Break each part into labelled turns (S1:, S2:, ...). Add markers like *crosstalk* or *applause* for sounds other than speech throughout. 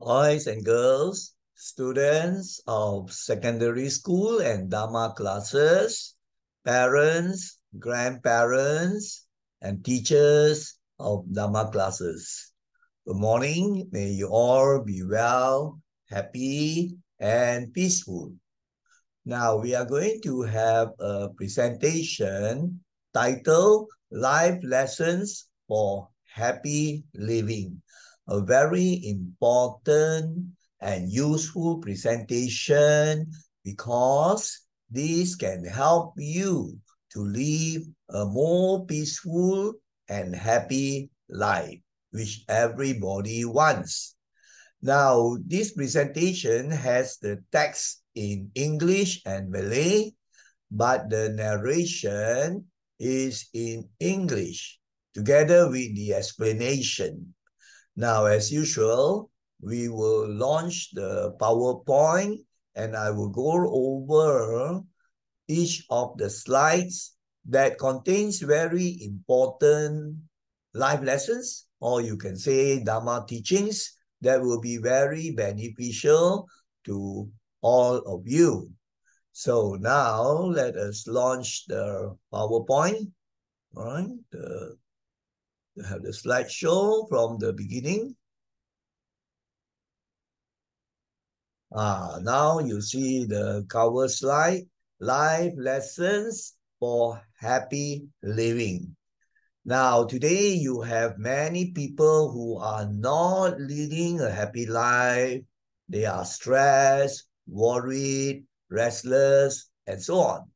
S1: boys and girls, students of secondary school and Dharma classes, parents, grandparents, and teachers of Dharma classes. Good morning. May you all be well, happy, and peaceful. Now we are going to have a presentation titled Life Lessons for Happy Living a very important and useful presentation because this can help you to live a more peaceful and happy life, which everybody wants. Now, this presentation has the text in English and Malay, but the narration is in English together with the explanation. Now, as usual, we will launch the PowerPoint and I will go over each of the slides that contains very important life lessons, or you can say Dharma teachings that will be very beneficial to all of you. So now let us launch the PowerPoint, all right? The have the slideshow from the beginning. Ah, now you see the cover slide, life lessons for happy living. Now, today you have many people who are not leading a happy life. They are stressed, worried, restless, and so on.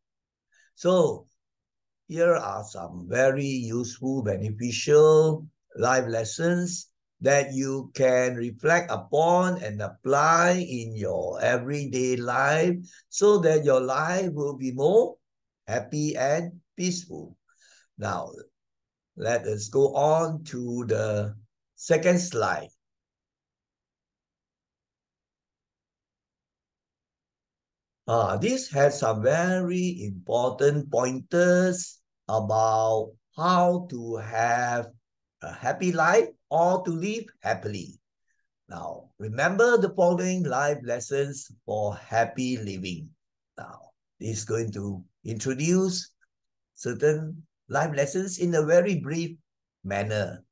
S1: So here are some very useful, beneficial life lessons that you can reflect upon and apply in your everyday life so that your life will be more happy and peaceful. Now, let us go on to the second slide. Uh, this has some very important pointers about how to have a happy life or to live happily. Now, remember the following life lessons for happy living. Now, this is going to introduce certain life lessons in a very brief manner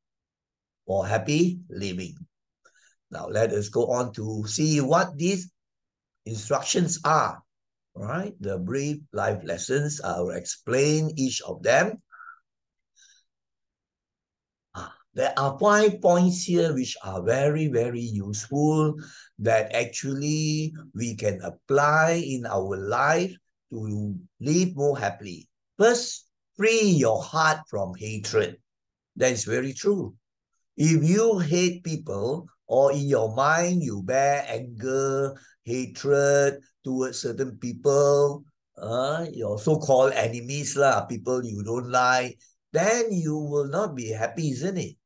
S1: for happy living. Now, let us go on to see what these instructions are. Right, the brief life lessons, I will explain each of them. Ah, there are five points here which are very, very useful that actually we can apply in our life to live more happily. First, free your heart from hatred. That is very true. If you hate people or in your mind you bear anger, hatred towards certain people, uh, your so-called enemies, lah, people you don't like, then you will not be happy, isn't it?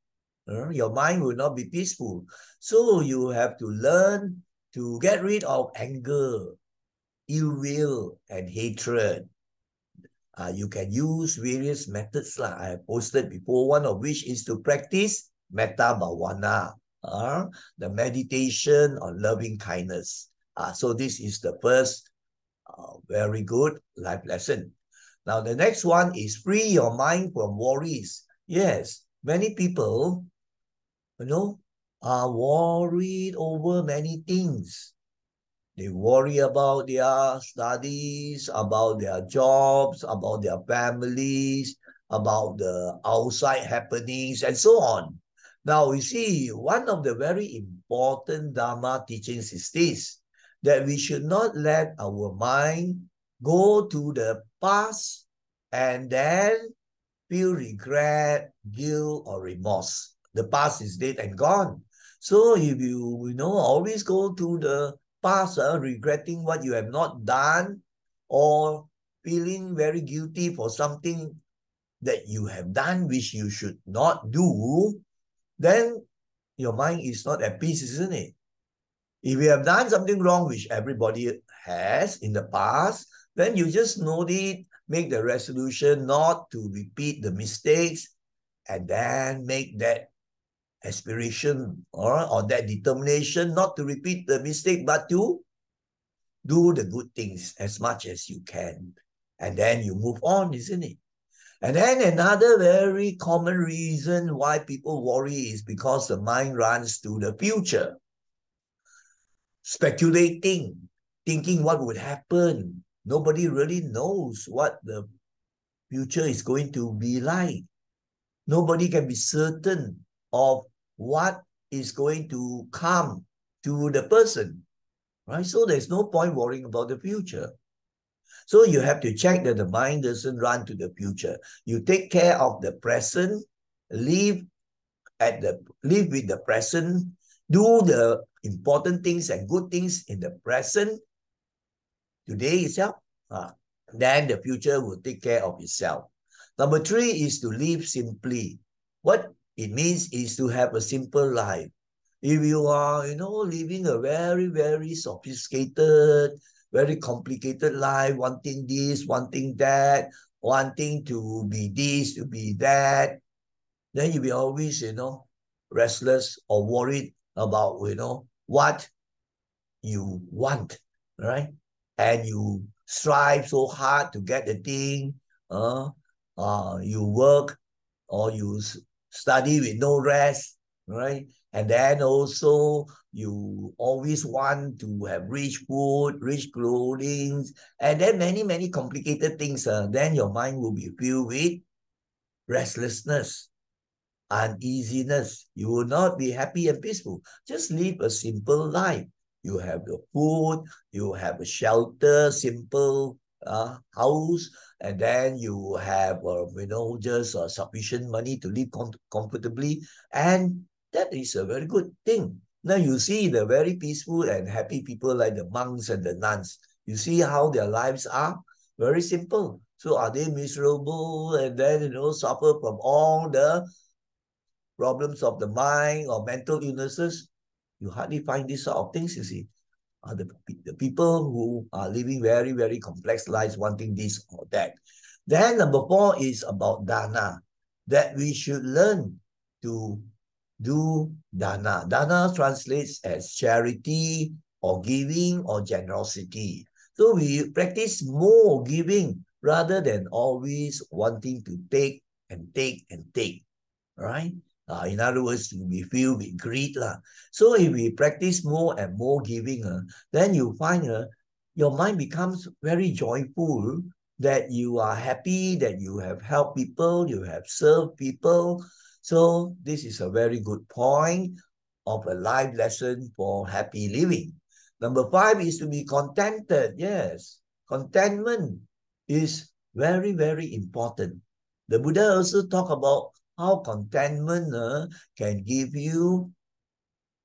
S1: Uh, your mind will not be peaceful. So you have to learn to get rid of anger, ill will, and hatred. Uh, you can use various methods lah. I posted before, one of which is to practice metta bhavana, uh, the meditation on loving kindness. Uh, so this is the first uh, very good life lesson. Now, the next one is free your mind from worries. Yes, many people, you know, are worried over many things. They worry about their studies, about their jobs, about their families, about the outside happenings, and so on. Now, you see, one of the very important Dharma teachings is this that we should not let our mind go to the past and then feel regret, guilt, or remorse. The past is dead and gone. So if you, you know, always go to the past, uh, regretting what you have not done or feeling very guilty for something that you have done which you should not do, then your mind is not at peace, isn't it? If you have done something wrong, which everybody has in the past, then you just note it, make the resolution not to repeat the mistakes, and then make that aspiration or, or that determination not to repeat the mistake, but to do the good things as much as you can. And then you move on, isn't it? And then another very common reason why people worry is because the mind runs to the future. Speculating, thinking what would happen. Nobody really knows what the future is going to be like. Nobody can be certain of what is going to come to the person, right? So there's no point worrying about the future. So you have to check that the mind doesn't run to the future. You take care of the present, live at the live with the present, do the important things and good things in the present, today itself. Uh, then the future will take care of itself. Number three is to live simply. What it means is to have a simple life. If you are, you know, living a very, very sophisticated, very complicated life, wanting this, wanting that, wanting to be this, to be that, then you'll be always, you know, restless or worried about, you know, what you want, right? And you strive so hard to get the thing, uh, uh, you work or you study with no rest, right? And then also you always want to have rich food, rich clothing, and then many, many complicated things. Uh, then your mind will be filled with restlessness, uneasiness. You will not be happy and peaceful. Just live a simple life. You have your food, you have a shelter, simple uh, house, and then you have, uh, you know, just uh, sufficient money to live com comfortably. And that is a very good thing. Now you see the very peaceful and happy people like the monks and the nuns. You see how their lives are very simple. So are they miserable and then, you know, suffer from all the problems of the mind or mental illnesses? You hardly find these sort of things, you see. Uh, the, the people who are living very, very complex lives wanting this or that. Then number four is about dana, that we should learn to do dana. Dana translates as charity or giving or generosity. So we practice more giving rather than always wanting to take and take and take, right? Uh, in other words, we feel with greed. Lah. So if we practice more and more giving, uh, then you find uh, your mind becomes very joyful that you are happy, that you have helped people, you have served people. So this is a very good point of a life lesson for happy living. Number five is to be contented. Yes, contentment is very, very important. The Buddha also talk about how contentment uh, can give you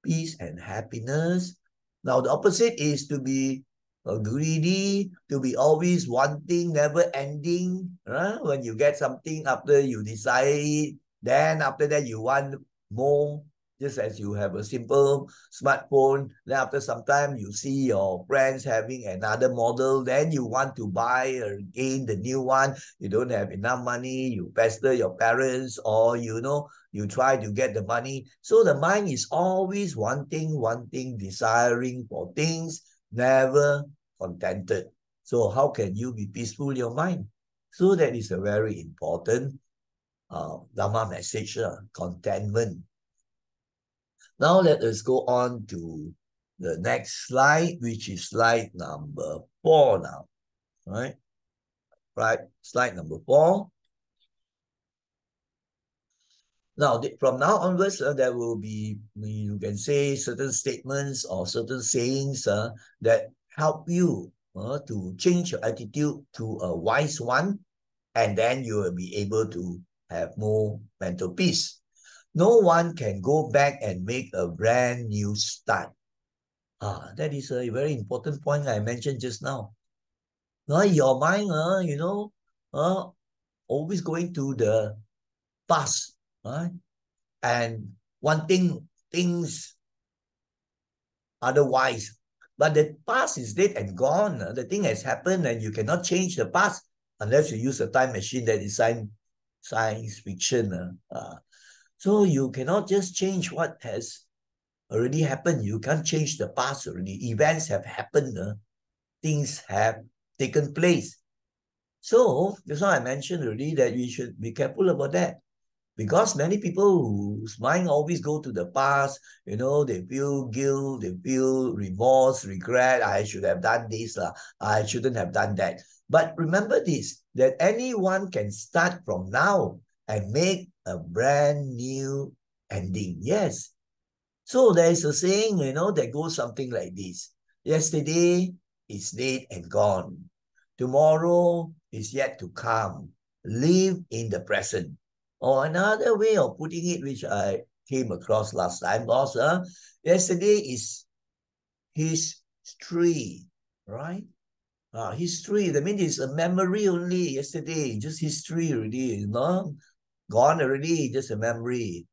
S1: peace and happiness. Now, the opposite is to be uh, greedy, to be always wanting, never ending. Uh, when you get something after you decide, then after that you want more just as you have a simple smartphone, then after some time you see your friends having another model, then you want to buy again the new one. You don't have enough money, you pester your parents, or you know, you try to get the money. So the mind is always wanting, wanting, desiring for things, never contented. So how can you be peaceful in your mind? So that is a very important uh, Dharma message, uh, contentment. Now let us go on to the next slide, which is slide number four now, right? Right, slide number four. Now, from now onwards, uh, there will be, you can say certain statements or certain sayings uh, that help you uh, to change your attitude to a wise one, and then you will be able to have more mental peace no one can go back and make a brand new start. Ah, that is a very important point I mentioned just now. Now, your mind, uh, you know, uh, always going to the past, right? And wanting things otherwise. But the past is dead and gone. The thing has happened and you cannot change the past unless you use a time machine that is science, science fiction. Uh. So you cannot just change what has already happened. You can't change the past already. Events have happened. Uh, things have taken place. So that's why I mentioned already that we should be careful about that. Because many people whose mind always go to the past, you know, they feel guilt, they feel remorse, regret. I should have done this, uh, I shouldn't have done that. But remember this, that anyone can start from now and make a brand new ending. Yes. So there is a saying, you know, that goes something like this. Yesterday is dead and gone. Tomorrow is yet to come. Live in the present. Or another way of putting it, which I came across last time, was uh, yesterday is history, right? Uh, history, that means it's a memory only yesterday, just history already, you know? Gone already, just a memory.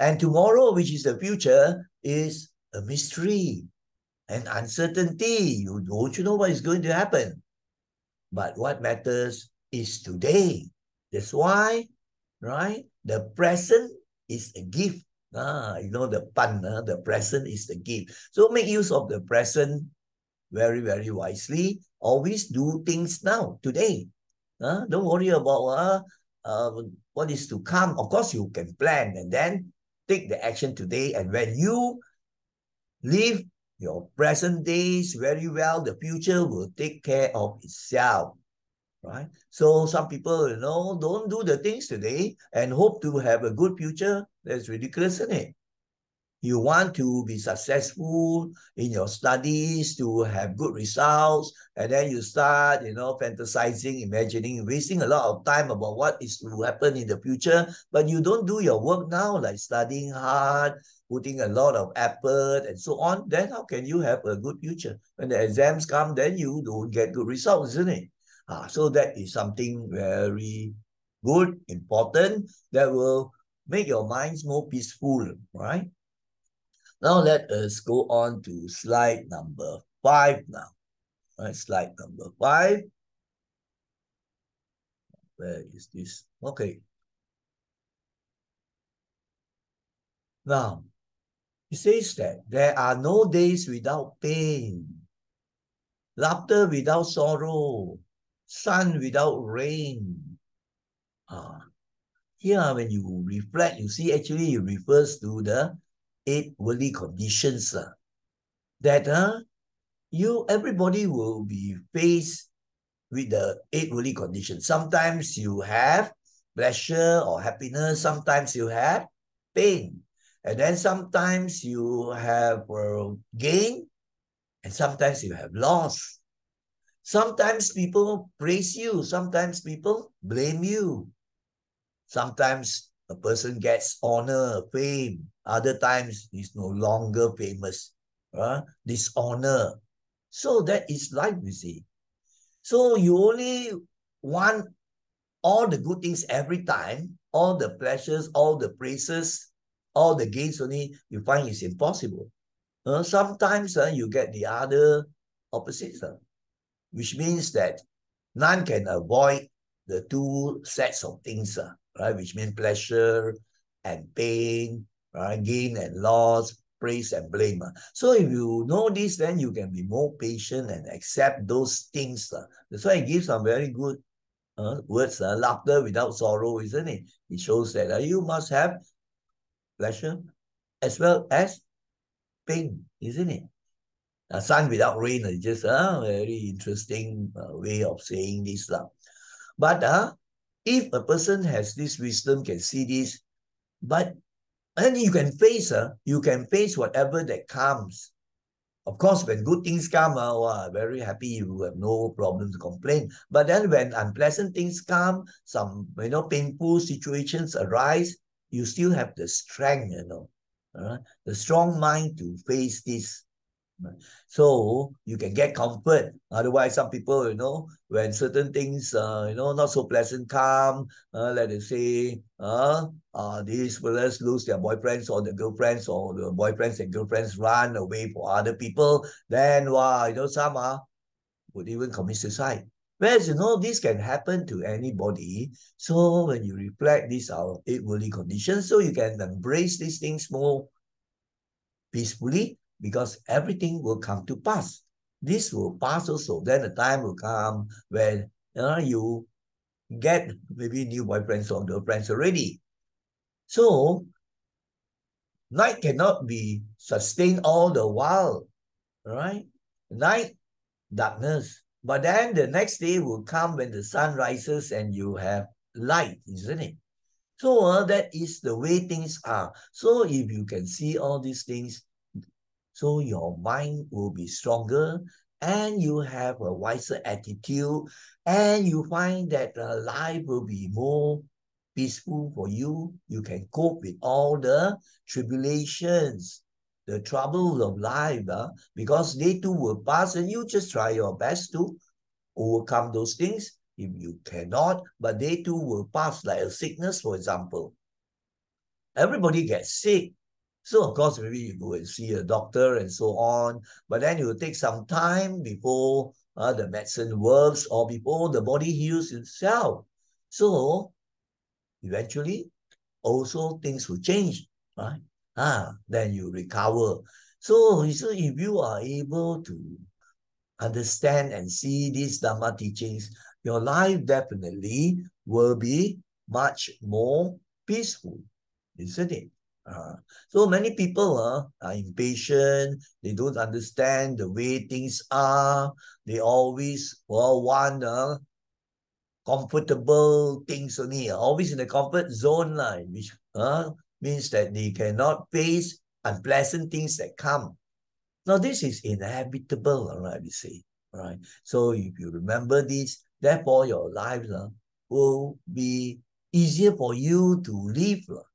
S1: And tomorrow, which is the future, is a mystery and uncertainty. You don't you know what is going to happen. But what matters is today. That's why, right? The present is a gift. Ah, you know the pun, uh, the present is the gift. So make use of the present very, very wisely. Always do things now, today. Uh, don't worry about uh, uh, what is to come. Of course, you can plan and then take the action today. And when you live your present days very well, the future will take care of itself. Right? So some people, you know, don't do the things today and hope to have a good future. That's ridiculous, isn't it? You want to be successful in your studies, to have good results, and then you start, you know, fantasizing, imagining, wasting a lot of time about what is to happen in the future, but you don't do your work now, like studying hard, putting a lot of effort and so on, then how can you have a good future? When the exams come, then you don't get good results, isn't it? Ah, so that is something very good, important, that will make your minds more peaceful, right? Now let us go on to slide number five now. Right, slide number five. Where is this? Okay. Now, he says that there are no days without pain, laughter without sorrow, sun without rain. Ah, here, when you reflect, you see actually it refers to the eight worldly conditions uh, that uh, you everybody will be faced with the eight worldly conditions. Sometimes you have pleasure or happiness, sometimes you have pain. And then sometimes you have uh, gain, and sometimes you have loss. Sometimes people praise you, sometimes people blame you. Sometimes a person gets honor, fame. Other times he's no longer famous. Uh, dishonor. So that is life, you see. So you only want all the good things every time, all the pleasures, all the praises, all the gains only, you find it's impossible. Uh, sometimes uh, you get the other opposites, uh, which means that none can avoid the two sets of things, uh, right? Which means pleasure and pain, right? Gain and loss, praise and blame. Uh. So if you know this, then you can be more patient and accept those things. Uh. That's why it gives some very good uh, words, uh, laughter without sorrow, isn't it? It shows that uh, you must have pleasure as well as pain, isn't it? A sun without rain is just a very interesting uh, way of saying this. Uh. But uh, if a person has this wisdom, can see this, but then you can face, uh, you can face whatever that comes. Of course, when good things come, uh, wow, very happy, you have no problem to complain. But then when unpleasant things come, some you know painful situations arise, you still have the strength, you know, uh, the strong mind to face this. So you can get comfort. Otherwise, some people, you know, when certain things, uh, you know, not so pleasant come, uh, let us say, uh, uh, these fellas lose their boyfriends or their girlfriends or the boyfriends and girlfriends run away for other people, then, wow, you know, some uh, would even commit suicide. Whereas, you know, this can happen to anybody. So when you reflect, these are eight worldly conditions, so you can embrace these things more peacefully because everything will come to pass. This will pass also. Then the time will come when uh, you get maybe new boyfriends or girlfriends already. So night cannot be sustained all the while, right? Night, darkness. But then the next day will come when the sun rises and you have light, isn't it? So uh, that is the way things are. So if you can see all these things, so your mind will be stronger and you have a wiser attitude and you find that uh, life will be more peaceful for you. You can cope with all the tribulations, the troubles of life, uh, because they too will pass and you just try your best to overcome those things. If you cannot, but they too will pass, like a sickness, for example. Everybody gets sick. So of course, maybe you go and see a doctor and so on, but then it will take some time before uh, the medicine works or before the body heals itself. So eventually, also things will change, right? Ah, then you recover. So, so if you are able to understand and see these Dharma teachings, your life definitely will be much more peaceful, isn't it? Uh, so many people uh, are impatient, they don't understand the way things are, they always well, want uh, comfortable things only, always in the comfort zone, lah, which uh, means that they cannot face unpleasant things that come. Now, this is inevitable, all right, we say, right? So if you remember this, therefore your life uh, will be easier for you to live. Uh,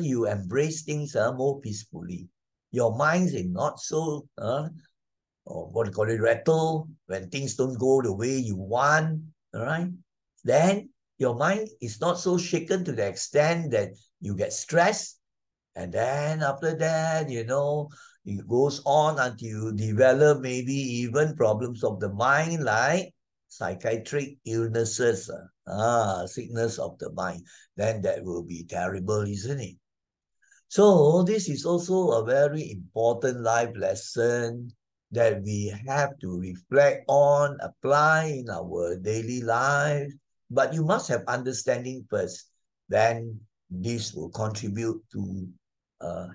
S1: you embrace things uh, more peacefully. Your mind is not so, uh, or what you call it, rattle, when things don't go the way you want, all right? then your mind is not so shaken to the extent that you get stressed. And then after that, you know, it goes on until you develop maybe even problems of the mind like psychiatric illnesses, ah, sickness of the mind. Then that will be terrible, isn't it? So this is also a very important life lesson that we have to reflect on, apply in our daily life, but you must have understanding first. Then this will contribute to uh,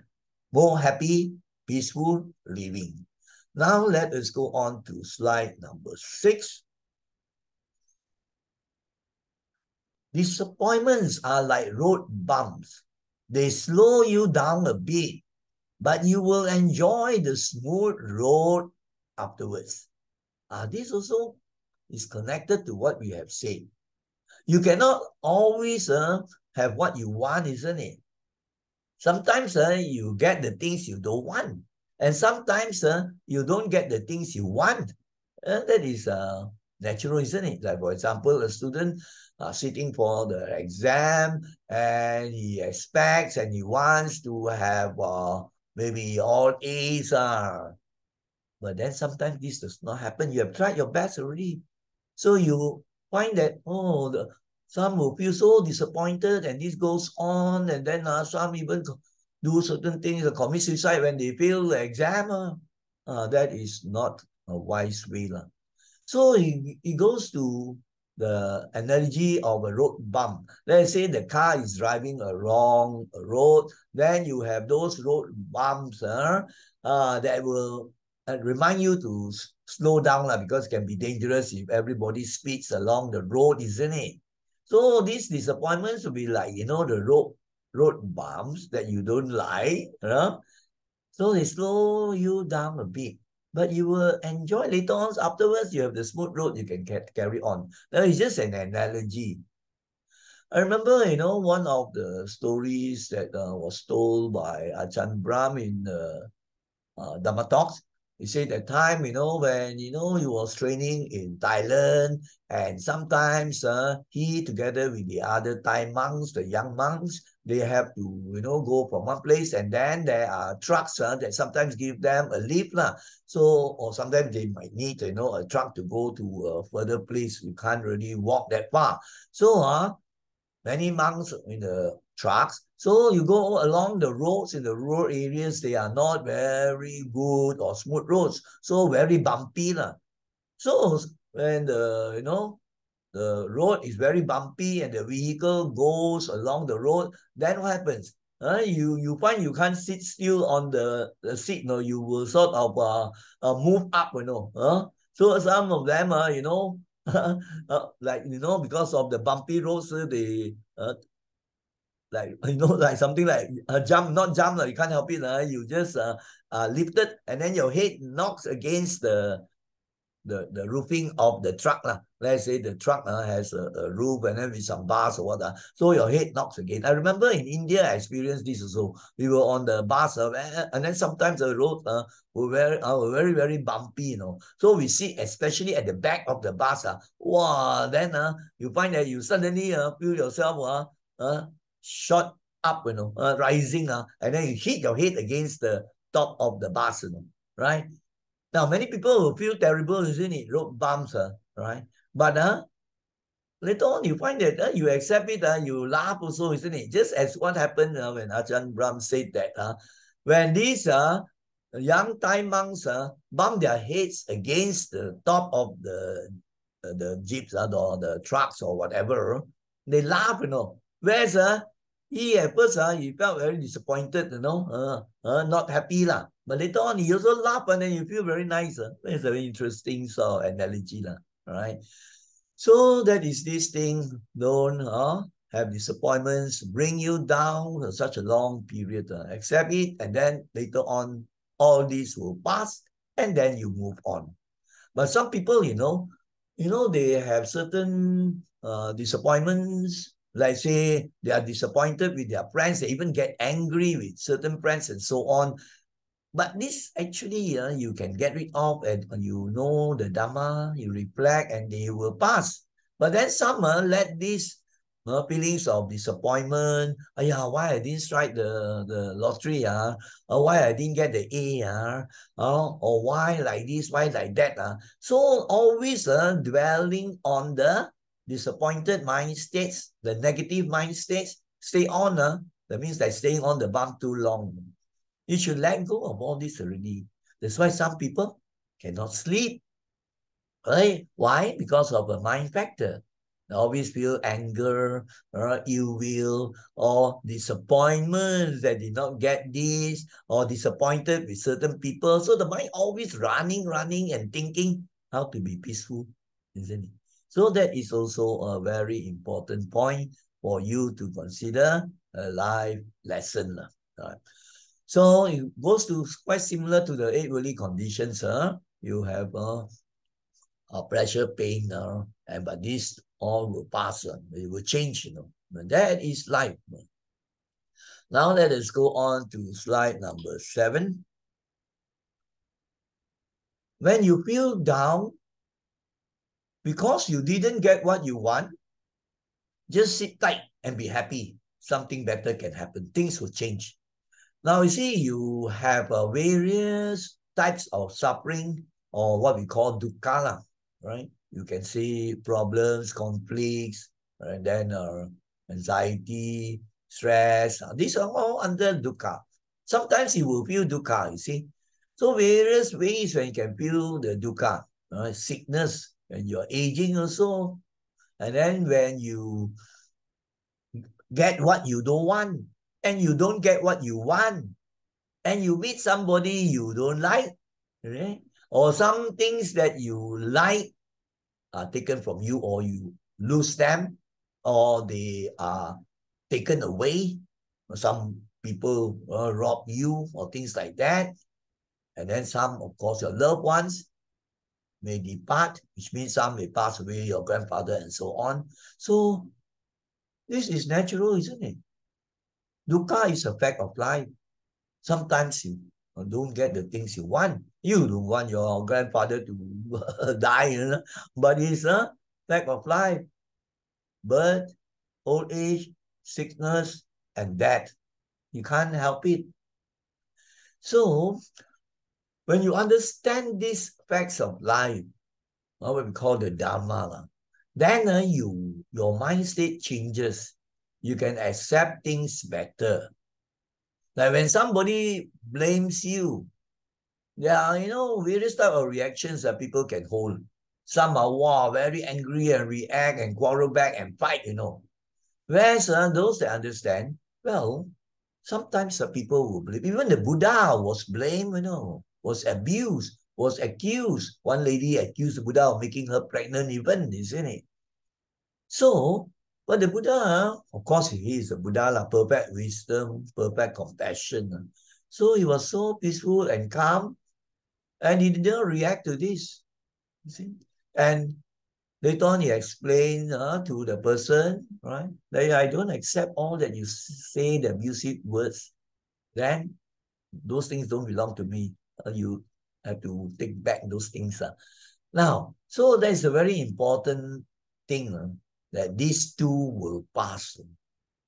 S1: more happy, peaceful living. Now let us go on to slide number six. Disappointments are like road bumps. They slow you down a bit, but you will enjoy the smooth road afterwards. Uh, this also is connected to what we have said. You cannot always uh, have what you want, isn't it? Sometimes uh, you get the things you don't want. And sometimes uh, you don't get the things you want. Uh, that is uh, natural, isn't it? Like, for example, a student uh, sitting for the exam and he expects and he wants to have uh, maybe all A's. Uh, but then sometimes this does not happen. You have tried your best already. So you find that, oh, the, some will feel so disappointed and this goes on. And then uh, some even do certain things, uh, commit suicide when they fail the exam. Uh, uh, that is not a wise way. La. So it, it goes to the analogy of a road bump. Let's say the car is driving a wrong road, then you have those road bumps uh, uh, that will uh, remind you to slow down la, because it can be dangerous if everybody speeds along the road, isn't it? So these disappointments will be like, you know, the road road bumps that you don't like, you? So they slow you down a bit. But you will enjoy later on. Afterwards, you have the smooth road, you can get, carry on. Now, it's just an analogy. I remember, you know, one of the stories that uh, was told by Ajahn Brahm in the uh, Dhamma Talks He said that time, you know, when, you know, he was training in Thailand and sometimes uh, he together with the other Thai monks, the young monks, they have to, you know, go from one place and then there are trucks uh, that sometimes give them a lift. Lah. So, or sometimes they might need, you know, a truck to go to a further place. You can't really walk that far. So, uh, many monks in the trucks. So you go along the roads in the rural areas, they are not very good or smooth roads. So very bumpy. Lah. So when the, you know, the road is very bumpy and the vehicle goes along the road, then what happens? Uh, you you find you can't sit still on the, the seat, no, you will sort of uh, uh move up, you know. Uh? So some of them, uh, you know, *laughs* like you know, because of the bumpy roads, uh, they uh, like *laughs* you know, like something like a jump, not jump, you can't help it. Uh, you just uh, uh lifted and then your head knocks against the the, the roofing of the truck. Lah. Let's say the truck uh, has a, a roof and then with some bars or what. Uh, so your head knocks again. I remember in India, I experienced this also. We were on the bus uh, and then sometimes the road uh, were very, uh, were very, very bumpy, you know. So we see, especially at the back of the bus, uh, wow, then uh, you find that you suddenly uh, feel yourself uh, uh, shot up, you know, uh, rising, uh, and then you hit your head against the top of the bus, you know, right? Now, many people will feel terrible, isn't it? Road bumps, uh, right? But uh, later on, you find that uh, you accept it, uh, you laugh also, isn't it? Just as what happened uh, when Ajahn Brahm said that uh, when these uh, young Thai monks uh, bump their heads against the top of the uh, the jeeps uh, or the trucks or whatever, they laugh, you know. Whereas uh, he at first uh, he felt very disappointed, you know, uh, uh, not happy lah. But later on, you also laugh and then you feel very nice. Uh. It's a very interesting sort of analogy lah. Right. So that is this thing. Don't uh, have disappointments, bring you down for such a long period. Uh. Accept it, and then later on, all these will pass, and then you move on. But some people, you know, you know, they have certain uh, disappointments, like say they are disappointed with their friends, they even get angry with certain friends and so on. But this actually, uh, you can get rid of and you know the Dhamma, you reflect and they will pass. But then some uh, let these uh, feelings of disappointment, oh, yeah, why I didn't strike the, the lottery, uh, or why I didn't get the A, uh, uh, or why like this, why like that. Uh. So always uh, dwelling on the disappointed mind states, the negative mind states, stay on. Uh, that means like staying on the bump too long. You should let go of all this already. That's why some people cannot sleep. Right? Why? Because of a mind factor. They always feel anger, or ill will, or disappointment that did not get this, or disappointed with certain people. So the mind always running, running, and thinking how to be peaceful, isn't it? So that is also a very important point for you to consider a life lesson. Right? So it goes to quite similar to the eight worldly conditions. Uh, you have uh, a pressure, pain, uh, and but this all will pass. Uh, it will change, you know. But that is life. Now let us go on to slide number seven. When you feel down, because you didn't get what you want, just sit tight and be happy. Something better can happen. Things will change. Now, you see, you have uh, various types of suffering or what we call dukkha, right? You can see problems, conflicts, and then uh, anxiety, stress. Uh, these are all under dukkha. Sometimes you will feel dukkha, you see. So various ways when you can feel the dukkha. Uh, sickness, when you're aging also. And then when you get what you don't want, and you don't get what you want, and you meet somebody you don't like, right? or some things that you like are taken from you, or you lose them, or they are taken away. Some people uh, rob you, or things like that. And then some, of course, your loved ones may depart, which means some may pass away, your grandfather and so on. So this is natural, isn't it? Dukkha is a fact of life. Sometimes you don't get the things you want. You don't want your grandfather to *laughs* die, you know, but it's a fact of life. Birth, old age, sickness, and death. You can't help it. So, when you understand these facts of life, what we call the Dharma, then uh, you your mind state changes. You can accept things better. Like when somebody blames you, there are, you know, various type of reactions that people can hold. Some are, wow, very angry and react and quarrel back and fight, you know. Whereas uh, those that understand, well, sometimes the people will blame. Even the Buddha was blamed, you know, was abused, was accused. One lady accused the Buddha of making her pregnant even, isn't it? So, but the Buddha, of course, he is the Buddha, la, perfect wisdom, perfect compassion. So he was so peaceful and calm, and he didn't react to this. You see? And later on, he explained uh, to the person, right, that I don't accept all that you say, the abusive words. Then those things don't belong to me. Uh, you have to take back those things. Uh. Now, so that's a very important thing. Uh, that these two will pass.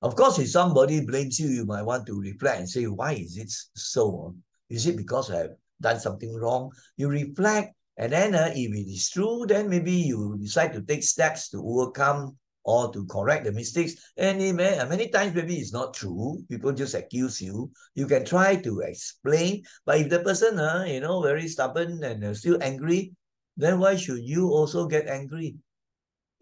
S1: Of course, if somebody blames you, you might want to reflect and say, why is it so? Is it because I have done something wrong? You reflect, and then uh, if it is true, then maybe you decide to take steps to overcome or to correct the mistakes. And may, many times maybe it's not true. People just accuse you. You can try to explain. But if the person, uh, you know, very stubborn and uh, still angry, then why should you also get angry?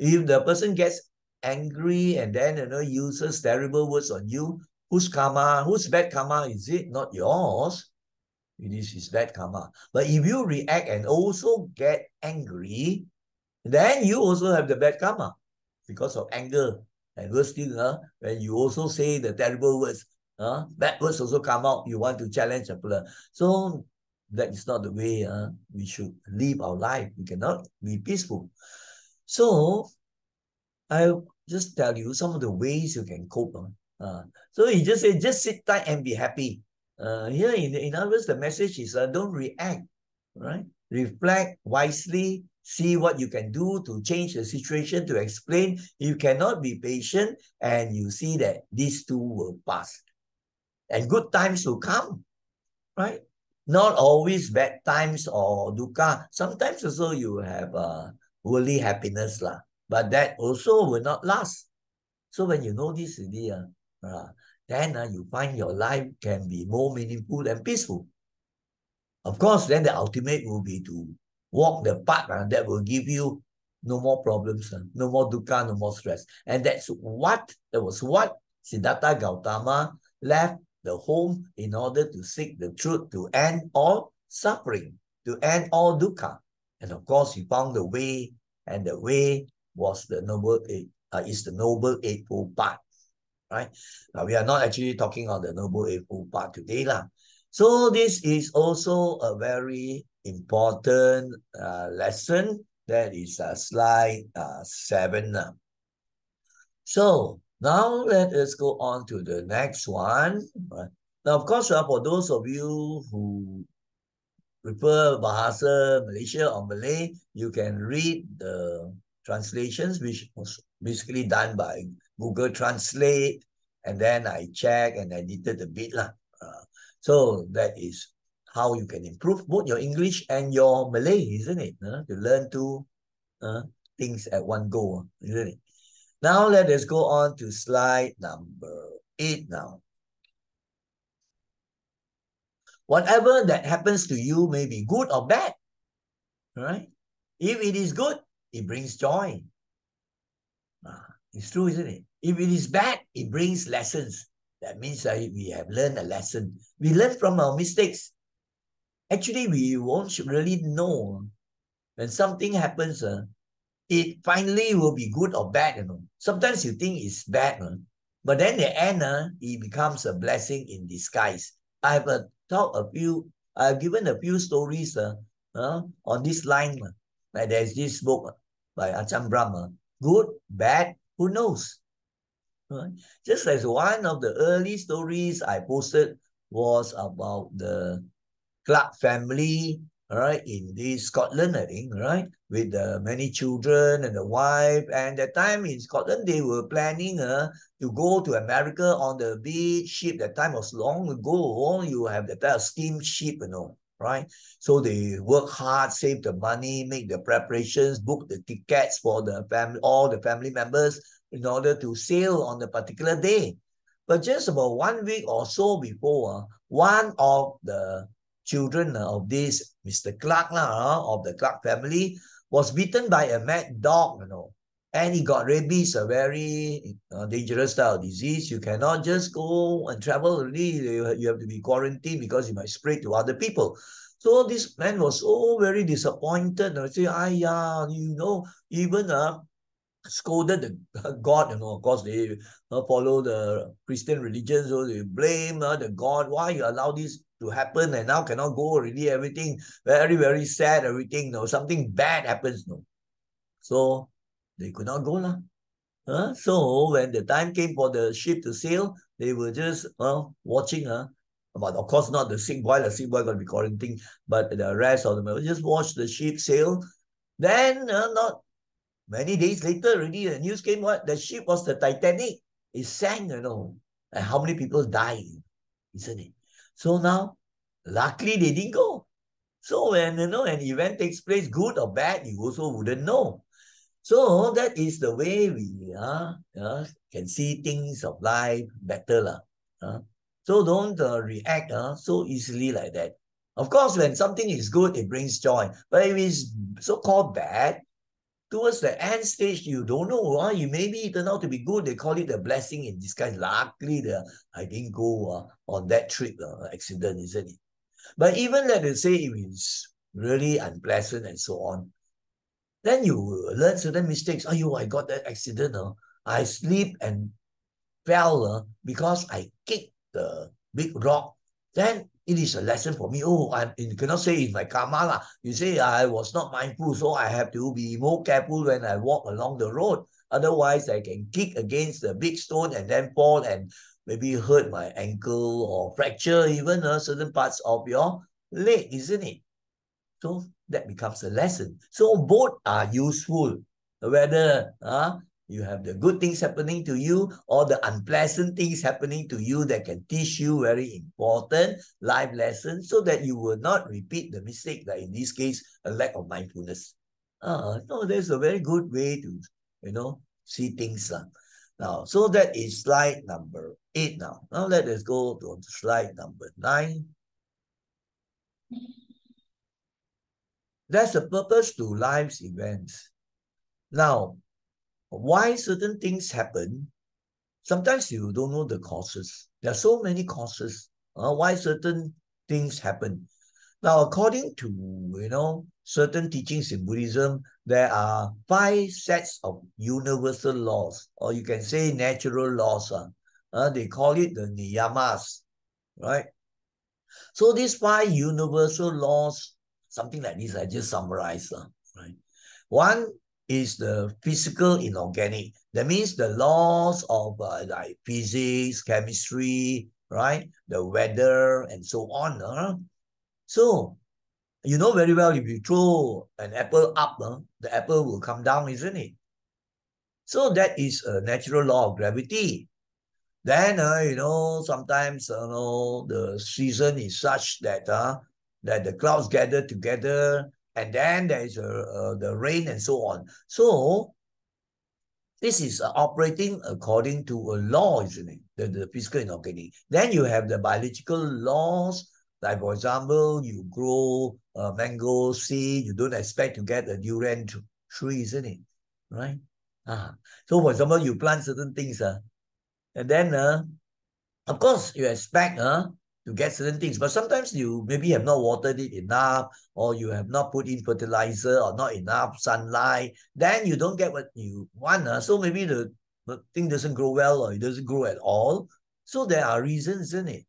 S1: If the person gets angry and then you know uses terrible words on you, whose karma, whose bad karma is it? Not yours. It is his bad karma. But if you react and also get angry, then you also have the bad karma because of anger. And worse still, uh, when you also say the terrible words, uh, bad words also come out, you want to challenge a person. So that is not the way uh, we should live our life. We cannot be peaceful. So I'll just tell you some of the ways you can cope. Uh, so he just said, just sit tight and be happy. Uh, here, in, in other words, the message is uh, don't react, right? Reflect wisely, see what you can do to change the situation, to explain. You cannot be patient, and you see that these two will pass. And good times will come, right? Not always bad times or dukkha. Sometimes also you have uh, worldly happiness lah. But that also will not last. So when you know this idea, uh, then uh, you find your life can be more meaningful and peaceful. Of course, then the ultimate will be to walk the path uh, that will give you no more problems, uh, no more dukkha, no more stress. And that's what, that was what Siddhartha Gautama left the home in order to seek the truth to end all suffering, to end all dukkha. And of course, he found the way, and the way was the noble eight, uh, is the noble eightfold path, right? Now we are not actually talking on the noble eightfold path today, lah. So this is also a very important uh, lesson. That is uh, slide uh, seven. Uh. So now let us go on to the next one. Right? Now, of course, uh, for those of you who prefer Bahasa Malaysia or Malay, you can read the translations, which was basically done by Google Translate. And then I check and edited a bit. Lah. Uh, so that is how you can improve both your English and your Malay, isn't it? Uh, to learn two uh, things at one go, isn't it? Now let us go on to slide number eight now. Whatever that happens to you may be good or bad, right? If it is good, it brings joy. Ah, it's true, isn't it? If it is bad, it brings lessons. That means uh, we have learned a lesson. We learn from our mistakes. Actually, we won't really know when something happens. Uh, it finally will be good or bad. You know, sometimes you think it's bad, uh, but then the end, uh, it becomes a blessing in disguise. I've uh, told a few. I've given a few stories uh, uh, on this line. Uh, like there's this book by Ajahn Brahma. Good, bad, who knows? Right? Just as one of the early stories I posted was about the Clark family, all right, in this Scotland, I think, right, with uh, many children and the wife. And that time in Scotland, they were planning uh, to go to America on the big ship. That time was long ago. You have that type of steamship, you know, right? So they work hard, save the money, make the preparations, book the tickets for the family, all the family members in order to sail on the particular day. But just about one week or so before, uh, one of the children uh, of this Mr. Clark uh, of the Clark family was bitten by a mad dog, you know. And he got rabies, a very uh, dangerous style of disease. You cannot just go and travel really. You have to be quarantined because you might spread to other people. So this man was so very disappointed. I say, yeah, you know, even uh, scolded the *laughs* God, you know, of course they uh, follow the Christian religion, so they blame uh, the God, why you allow this to happen and now cannot go already, everything very, very sad, everything, know, something bad happens, know. So they could not go. Lah. Uh, so when the time came for the ship to sail, they were just uh, watching. Uh, but of course not the sick boy, the sick boy got to be quarantined, but the rest of them just watch the ship sail. Then uh, not many days later already, the news came what? The ship was the Titanic. It sank, you know. And how many people died, isn't it? So now, luckily they didn't go. So when you know an event takes place, good or bad, you also wouldn't know. So that is the way we uh, uh, can see things of life better. Uh, uh. So don't uh, react uh, so easily like that. Of course, when something is good, it brings joy. But if it's so-called bad, towards the end stage, you don't know. Uh, you maybe it turned out to be good. They call it a blessing in disguise. Luckily, the, I didn't go uh, on that trip, uh, accident, isn't it? But even let us say it was really unpleasant and so on, then you learn certain mistakes. Oh, I got that accident. Uh, I sleep and fell uh, because I kicked the big rock. Then it is a lesson for me. Oh, I you cannot say it's my karma. La. You say I was not mindful, so I have to be more careful when I walk along the road. Otherwise, I can kick against the big stone and then fall and maybe hurt my ankle or fracture even uh, certain parts of your leg, isn't it? So that becomes a lesson. So both are useful. Whether uh, you have the good things happening to you or the unpleasant things happening to you that can teach you very important life lessons so that you will not repeat the mistake, like in this case, a lack of mindfulness. Uh, no, there's a very good way to, you know, see things. Uh. Now, so that is slide number eight now. Now let us go to slide number nine. That's the purpose to life's events. Now, why certain things happen, sometimes you don't know the causes. There are so many causes uh, why certain things happen. Now, according to, you know, certain teachings in Buddhism, there are five sets of universal laws, or you can say natural laws. Uh, uh, they call it the niyamas, right? So these five universal laws, something like this, I just summarize, uh, right? One is the physical inorganic. That means the laws of uh, like physics, chemistry, right? The weather and so on. Uh. So, you know very well if you throw an apple up, uh, the apple will come down, isn't it? So that is a natural law of gravity. Then, uh, you know, sometimes, you know, the season is such that, uh, that the clouds gather together and then there is a, a, the rain and so on. So this is uh, operating according to a law, isn't it? The, the physical inorganic. Then you have the biological laws, like for example, you grow a mango seed, you don't expect to get a durian tree, isn't it? Right? Ah. So for example, you plant certain things, uh, and then uh, of course you expect uh, to get certain things. But sometimes you maybe have not watered it enough, or you have not put in fertilizer, or not enough sunlight. Then you don't get what you want. Uh. So maybe the, the thing doesn't grow well, or it doesn't grow at all. So there are reasons, isn't it?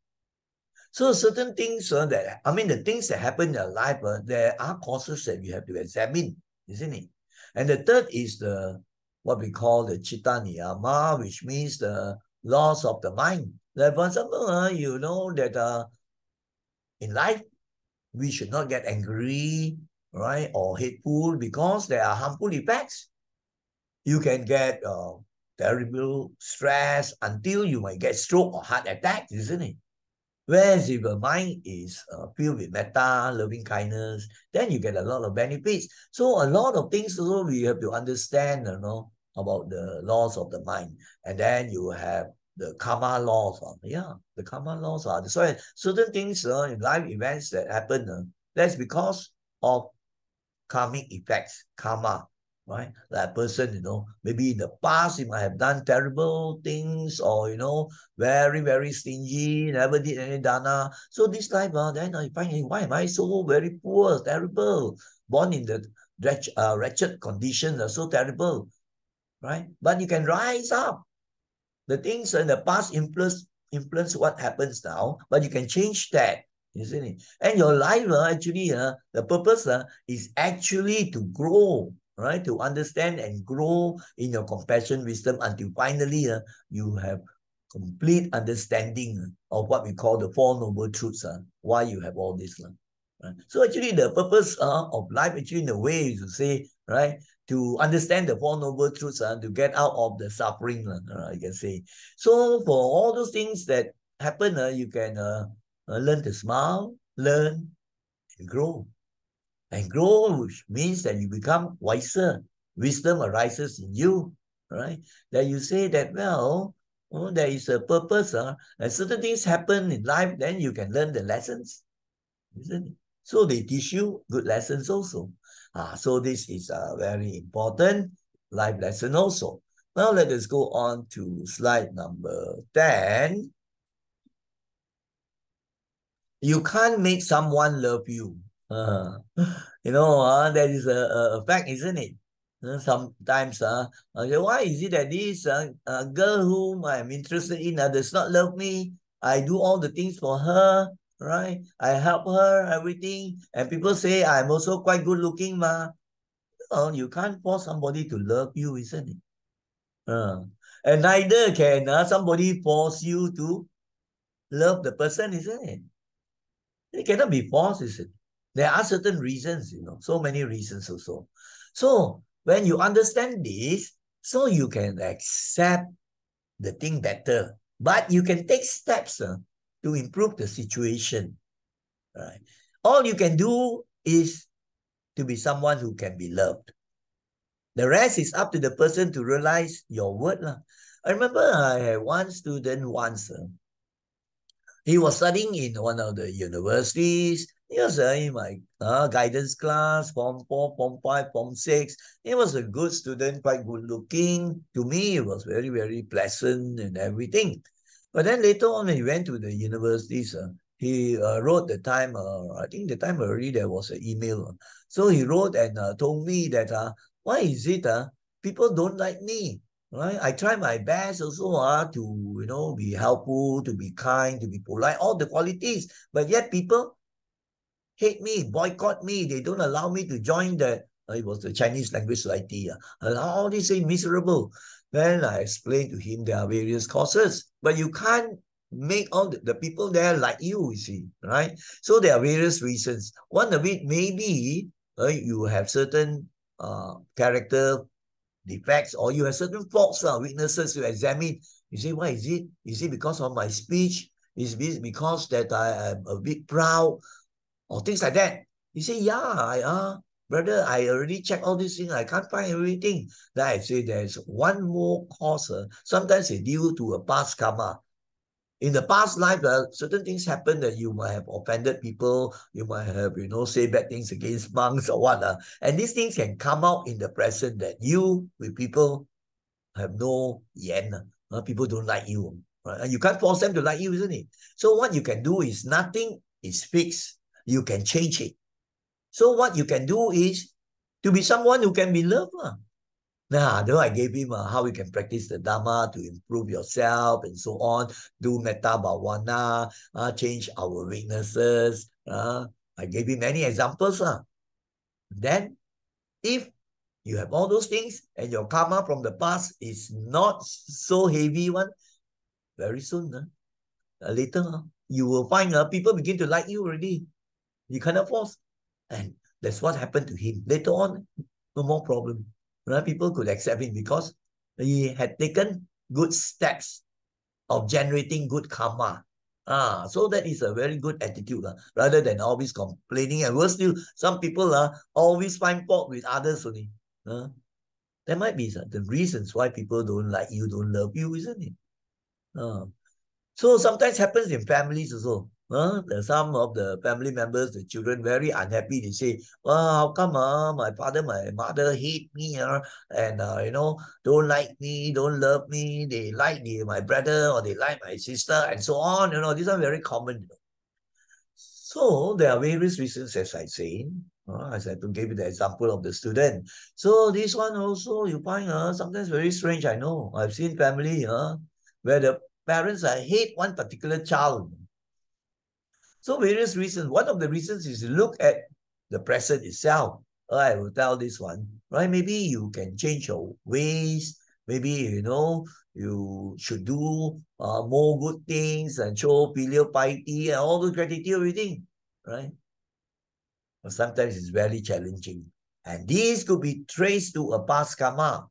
S1: So certain things uh, that, I mean, the things that happen in your life, uh, there are causes that you have to examine, isn't it? And the third is the, what we call the chitta niyama, which means the loss of the mind. Like for example, uh, you know that uh, in life, we should not get angry, right, or hateful because there are harmful effects. You can get uh, terrible stress until you might get stroke or heart attack, isn't it? Whereas if your mind is uh, filled with metta, loving kindness, then you get a lot of benefits. So a lot of things also we have to understand, you know, about the laws of the mind. And then you have the karma laws. Uh, yeah, the karma laws are why certain things uh, in life events that happen, uh, that's because of karmic effects, karma right? That person, you know, maybe in the past he might have done terrible things or, you know, very, very stingy, never did any dana. So this life, uh, then I find, hey, why am I so very poor, terrible, born in the wretched, uh, wretched condition, uh, so terrible, right? But you can rise up. The things in the past influence influence what happens now, but you can change that isn't it? And your life uh, actually, uh, the purpose uh, is actually to grow, right? To understand and grow in your compassion wisdom until finally uh, you have complete understanding of what we call the Four Noble Truths, uh, why you have all this. Uh, right? So actually the purpose uh, of life actually in a way to say, right, to understand the Four Noble Truths, uh, to get out of the suffering, uh, I can say. So for all those things that happen, uh, you can uh, uh, learn to smile, learn and grow. And grow which means that you become wiser. Wisdom arises in you, right? That you say that, well, oh, there is a purpose, uh, and certain things happen in life, then you can learn the lessons, isn't it? So they teach you good lessons also. Ah, so this is a very important life lesson also. Now let us go on to slide number 10. You can't make someone love you. Uh, *laughs* you know, uh, that is a, a fact, isn't it? Uh, sometimes, uh, uh, why is it that this uh, uh, girl whom I'm interested in uh, does not love me? I do all the things for her, right? I help her, everything. And people say I'm also quite good looking, ma. Oh, you can't force somebody to love you, isn't it? Uh, and neither can uh, somebody force you to love the person, isn't it? It cannot be forced, is it? There are certain reasons, you know, so many reasons also. So when you understand this, so you can accept the thing better, but you can take steps uh, to improve the situation. Right? All you can do is to be someone who can be loved. The rest is up to the person to realize your word. Lah. I remember I had one student once. Uh, he was studying in one of the universities. He was uh, in my uh, guidance class, Form 4, Form 5, Form 6. He was a good student, quite good looking. To me, it was very, very pleasant and everything. But then later on, when he went to the universities, uh, he uh, wrote the time, uh, I think the time already there was an email. So he wrote and uh, told me that, uh, why is it uh, people don't like me? Right? I try my best also uh, to, you know, be helpful, to be kind, to be polite, all the qualities. But yet people hate me, boycott me. They don't allow me to join the, uh, it was the Chinese Language Society. Uh, all this say miserable. Then I explained to him there are various causes, but you can't make all the, the people there like you, you see, right? So there are various reasons. One of it may be uh, you have certain uh, character defects or you have certain faults or uh, weaknesses to examine. You say, why is it? Is it because of my speech? Is it because that I am a bit proud or things like that? You say, yeah, I uh, brother, I already checked all these things. I can't find everything. Then I say there's one more cause. Uh, sometimes it's due to a past karma in the past life, uh, certain things happen that you might have offended people, you might have, you know, say bad things against *laughs* monks or what. Uh, and these things can come out in the present that you, with people, have no yen. Uh, people don't like you. Right? And you can't force them to like you, isn't it? So what you can do is nothing is fixed. You can change it. So what you can do is to be someone who can be loved. Uh. Nah, then I gave him uh, how you can practice the Dharma to improve yourself and so on, do Metta Bhavana, uh, change our weaknesses. Uh, I gave him many examples. Uh. Then, if you have all those things and your karma from the past is not so heavy one, very soon, uh, later, uh, you will find uh, people begin to like you already. He cannot force. And that's what happened to him. Later on, no more problem. Right? People could accept him because he had taken good steps of generating good karma. Ah, so that is a very good attitude, uh, rather than always complaining. And worse still, some people uh, always find fault with others only. Uh, there might be the reasons why people don't like you, don't love you, isn't it? Uh, so sometimes happens in families also. Uh, some of the family members, the children, very unhappy. They say, "Well, how come uh, my father, my mother hate me, uh, and uh, you know, don't like me, don't love me. They like the, my brother or they like my sister, and so on. You know, these are very common. You know. So there are various reasons, as I say. Uh, as I to give you the example of the student. So this one also you find uh, sometimes very strange. I know I've seen family uh, where the parents uh, hate one particular child so various reasons. One of the reasons is look at the present itself. Oh, I will tell this one, right? Maybe you can change your ways. Maybe, you know, you should do uh, more good things and show filial piety and all the gratitude, everything, right? But sometimes it's very challenging. And this could be traced to a past karma.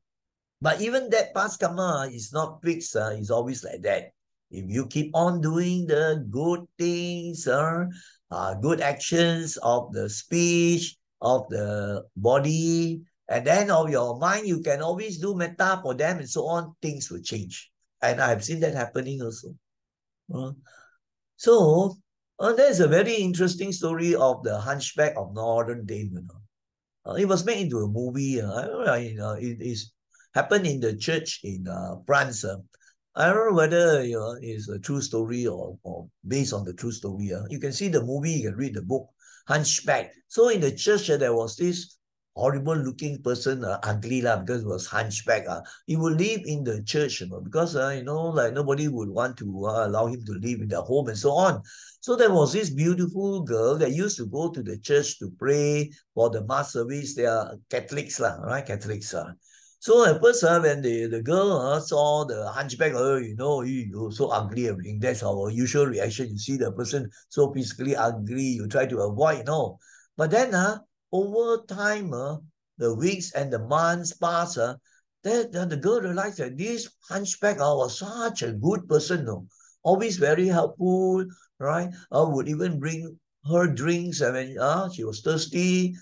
S1: But even that past karma is not fixed. Uh, it's always like that. If you keep on doing the good things, uh, uh, good actions of the speech, of the body, and then of your mind, you can always do metta for them and so on, things will change. And I've seen that happening also. Uh, so, uh, there's a very interesting story of the Hunchback of Notre Dame. You know. Uh, it was made into a movie. Uh, know, it is happened in the church in uh, France. I don't know whether you know, it's a true story or, or based on the true story. Uh. You can see the movie, you can read the book, Hunchback. So in the church, uh, there was this horrible looking person, uh, ugly lah, because was hunchback. Uh. He would live in the church, you know, because, uh, you know, like nobody would want to uh, allow him to live in their home and so on. So there was this beautiful girl that used to go to the church to pray for the mass service. They are Catholics, lah, right? Catholics. Uh. So at first, uh, when the, the girl uh, saw the hunchback, oh, you know, you you so ugly, everything. That's our usual reaction. You see the person so physically ugly, you try to avoid, you know. But then, uh, over time, uh, the weeks and the months pass, uh, then, then the girl realized that this hunchback uh, was such a good person, no? always very helpful, right? Uh, would even bring her drinks and when uh, she was thirsty.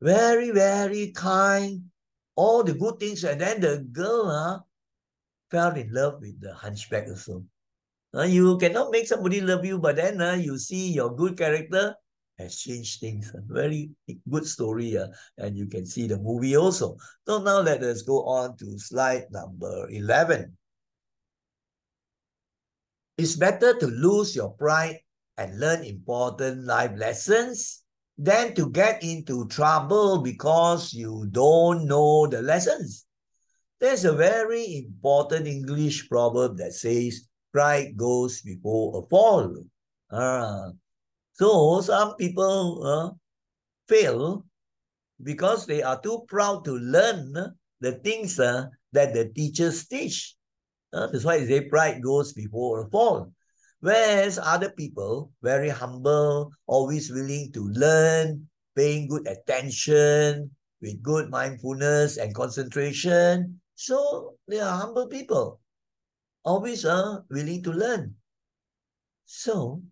S1: Very, very kind, all the good things, and then the girl uh, fell in love with the hunchback also. Uh, you cannot make somebody love you, but then uh, you see your good character has changed things. Uh, very good story, uh, and you can see the movie also. So now let us go on to slide number 11. It's better to lose your pride and learn important life lessons than to get into trouble because you don't know the lessons. There's a very important English proverb that says, pride goes before a fall. Uh, so some people uh, fail because they are too proud to learn the things uh, that the teachers teach. Uh, that's why they pride goes before a fall. Whereas other people, very humble, always willing to learn, paying good attention, with good mindfulness and concentration. So they are humble people, always uh, willing to learn. So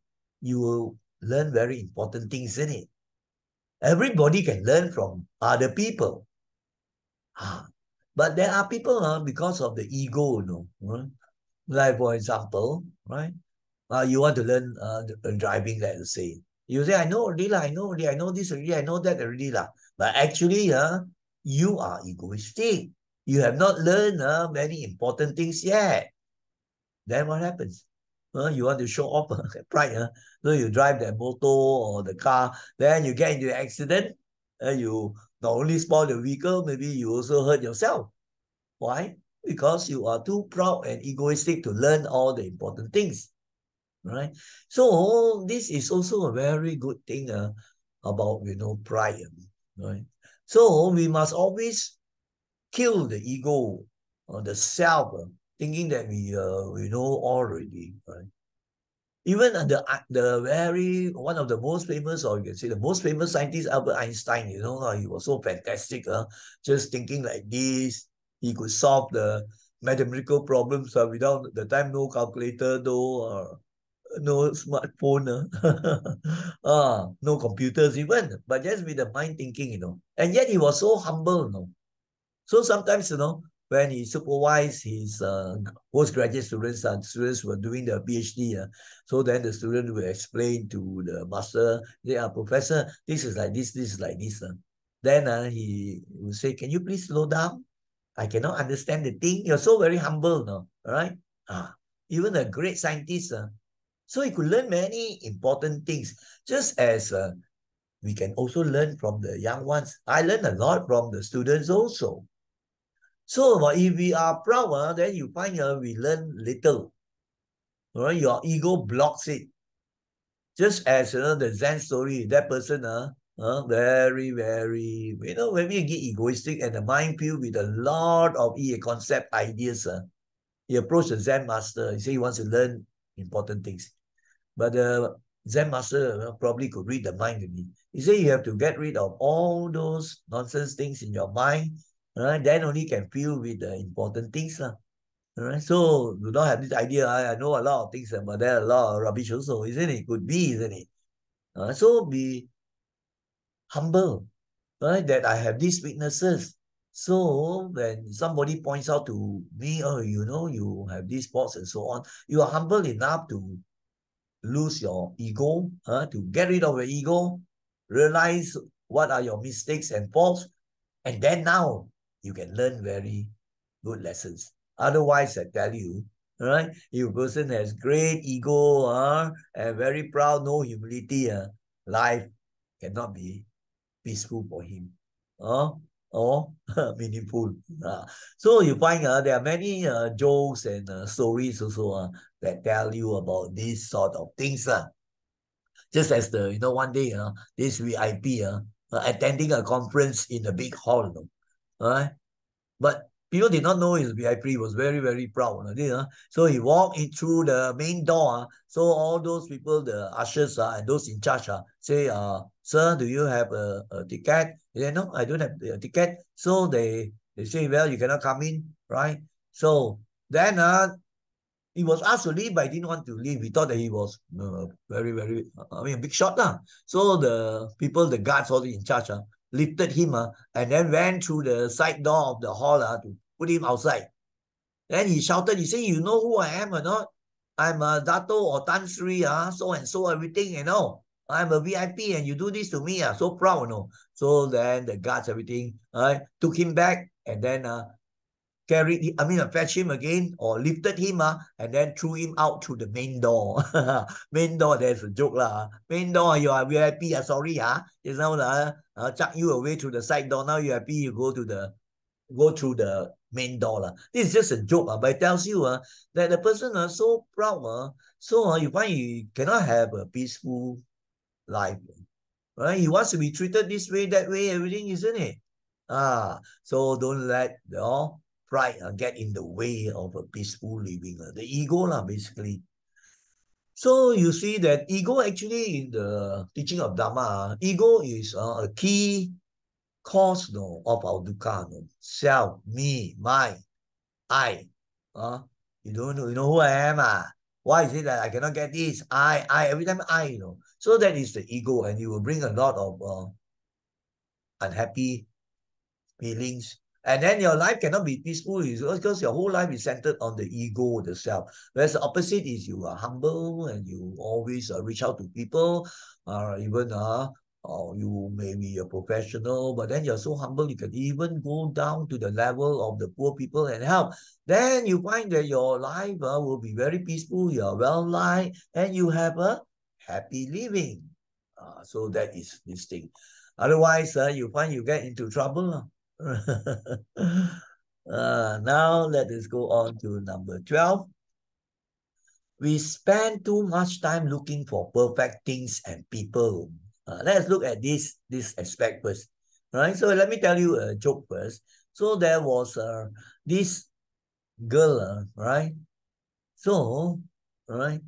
S1: you will learn very important things in it. Everybody can learn from other people. Ah, but there are people uh, because of the ego, you know, right? like for example, right? Uh, you want to learn uh, driving, let's say. You say, I know already, I know already, I know this already, I know that already. Lah. But actually, uh, you are egoistic. You have not learned uh, many important things yet. Then what happens? Uh, you want to show off *laughs* uh, pride. Uh, so you drive the motor or the car, then you get into an accident. Uh, you not only spoil the vehicle, maybe you also hurt yourself. Why? Because you are too proud and egoistic to learn all the important things right? So this is also a very good thing uh, about, you know, pride, right? So we must always kill the ego or the self, uh, thinking that we, uh, we know already, right? Even the the very one of the most famous, or you can say the most famous scientist, Albert Einstein, you know, he was so fantastic, uh, just thinking like this, he could solve the mathematical problems uh, without the time no calculator, no uh, no smartphone, uh, *laughs* uh, no computers even, but just with the mind thinking, you know. And yet he was so humble, you know. So sometimes, you know, when he supervised his uh, postgraduate students and students were doing their PhD. Uh, so then the student will explain to the master, they are professor, this is like this, this is like this. Uh. Then uh, he will say, can you please slow down? I cannot understand the thing. You're so very humble, no? Right? Ah, even a great scientist, uh, so he could learn many important things, just as uh, we can also learn from the young ones. I learn a lot from the students also. So if we are proud, uh, then you find uh, we learn little. Right? Your ego blocks it. Just as you the Zen story, that person uh, uh, very, very, you know, when we get egoistic and the mind filled with a lot of concept ideas, uh, he approached the Zen master. He said he wants to learn important things. But the Zen master uh, probably could read the mind of me. He said you have to get rid of all those nonsense things in your mind right? Then only can feel with the important things. Lah. Right? So do not have this idea, I, I know a lot of things, but there are a lot of rubbish also, isn't it? Could be, isn't it? Uh, so be humble, right? That I have these weaknesses. So when somebody points out to me, oh, you know, you have these faults and so on, you are humble enough to lose your ego, uh, to get rid of your ego, realize what are your mistakes and faults, and then now you can learn very good lessons. Otherwise, I tell you, right? If a person has great ego uh, and very proud, no humility, uh, life cannot be peaceful for him uh, or *laughs* meaningful. Uh. So you find uh, there are many uh, jokes and uh, stories also uh, that tell you about these sort of things. Uh. Just as the, you know, one day, uh, this VIP uh, uh, attending a conference in a big hall, you know, right? But people did not know his VIP. He was very, very proud. Uh, so he walked in through the main door. Uh, so all those people, the ushers uh, and those in charge uh, say, uh, sir, do you have a, a ticket? He said, no, I don't have a ticket. So they, they say, well, you cannot come in, right? So then uh, he was asked to leave, but he didn't want to leave. He thought that he was uh, very, very, I mean, a big shot. Uh. So the people, the guards, all in charge, uh, lifted him uh, and then went through the side door of the hall uh, to put him outside. Then he shouted, he said, you know who I am or not? I'm a Dato or Tan Sri, uh, so and so everything, you know. I'm a VIP and you do this to me, uh, so proud, you know. So then the guards, everything, uh, took him back and then uh, carried, I mean, uh, fetched him again or lifted him uh, and then threw him out through the main door. *laughs* main door, there's a joke. lah. Main door, you are VIP, uh, sorry, uh, just now uh, uh, chuck you away to the side door. Now you happy, you go to the go through the main door. Uh. This is just a joke, uh, but it tells you uh, that the person uh, so proud, uh, so uh, you find you cannot have a peaceful life. Right? He wants to be treated this way, that way, everything, isn't it? Ah, so don't let your pride uh, get in the way of a peaceful living. Uh, the ego, lah, basically. So you see that ego actually in the teaching of Dharma, ego is uh, a key cause no, of our dukkha. No? Self, me, my, I. Uh, you don't know, you know who I am? Ah? Why is it that I cannot get this? I, I, every time I, you know. So that is the ego and you will bring a lot of uh, unhappy feelings and then your life cannot be peaceful because your whole life is centered on the ego, the self. Whereas the opposite is you are humble and you always uh, reach out to people, uh, even uh, or you may be a professional, but then you're so humble, you can even go down to the level of the poor people and help. Then you find that your life uh, will be very peaceful, you're well liked, and you have a happy living. Uh, so that is this thing. Otherwise, uh, you find you get into trouble. uh, *laughs* now let us go on to number 12. We spend too much time looking for perfect things and people. Uh, let's look at this, this aspect first. Right, so let me tell you a joke first. So there was uh, this girl, uh, right? So, right,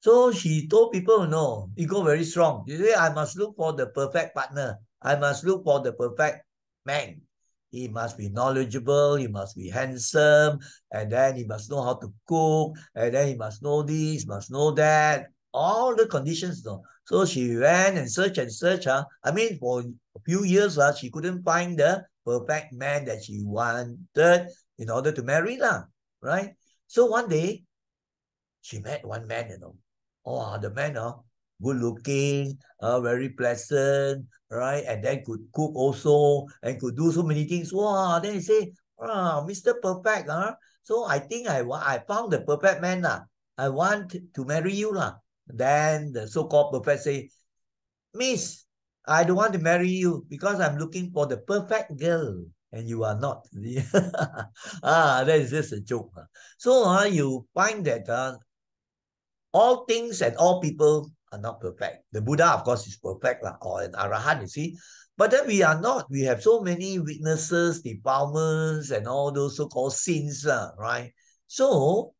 S1: So she told people, no, ego very strong. You say, I must look for the perfect partner. I must look for the perfect man. He must be knowledgeable, he must be handsome, and then he must know how to cook, and then he must know this, must know that. All the conditions, no. So she went and searched and searched. Huh? I mean, for a few years, uh, she couldn't find the perfect man that she wanted in order to marry, lah, right? So one day, she met one man, you know. Oh, the man, uh, good looking, uh, very pleasant, right? And then could cook also and could do so many things. Wow, then he say, ah, Mr. Perfect, huh? So I think I I found the perfect man. Lah. I want to marry you. Lah. Then the so-called perfect say, Miss, I don't want to marry you because I'm looking for the perfect girl and you are not. *laughs* ah, that is just a joke. So uh, you find that uh, all things and all people are not perfect. The Buddha, of course, is perfect, lah, or an Arahant, you see. But then we are not. We have so many weaknesses, defilements, and all those so-called sins, lah, right? So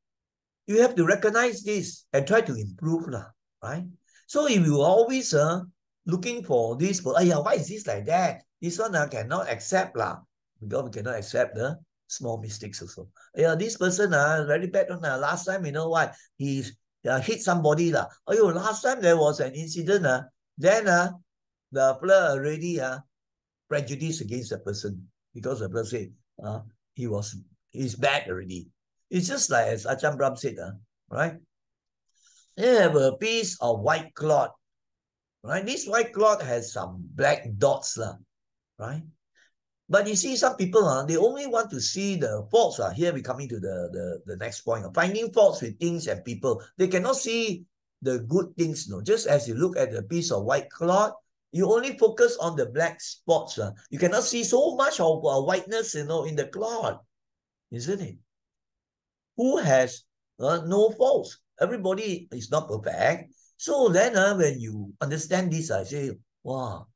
S1: you have to recognize this and try to improve, lah, right? So if you always uh, looking for this, but yeah, why is this like that? This one uh, cannot accept, lah, because we cannot accept the small mistakes also. Yeah, this person uh, very bad. Uh, last time, you know what? He's uh, hit somebody. lah. Oh, you last time there was an incident. Uh, then uh, the fella already uh, prejudiced against the person because the person said uh, he was he's bad already. It's just like as Ajahn Brahm said, uh, right? They have a piece of white cloth, right? This white cloth has some black dots, uh, right? But you see, some people, uh, they only want to see the faults. Uh. Here we coming to the, the, the next point. Uh, finding faults with things and people. They cannot see the good things. No? Just as you look at the piece of white cloth, you only focus on the black spots. Uh. You cannot see so much of uh, whiteness you know, in the cloth. Isn't it? Who has uh, no faults? Everybody is not perfect. So then uh, when you understand this, I say, wow,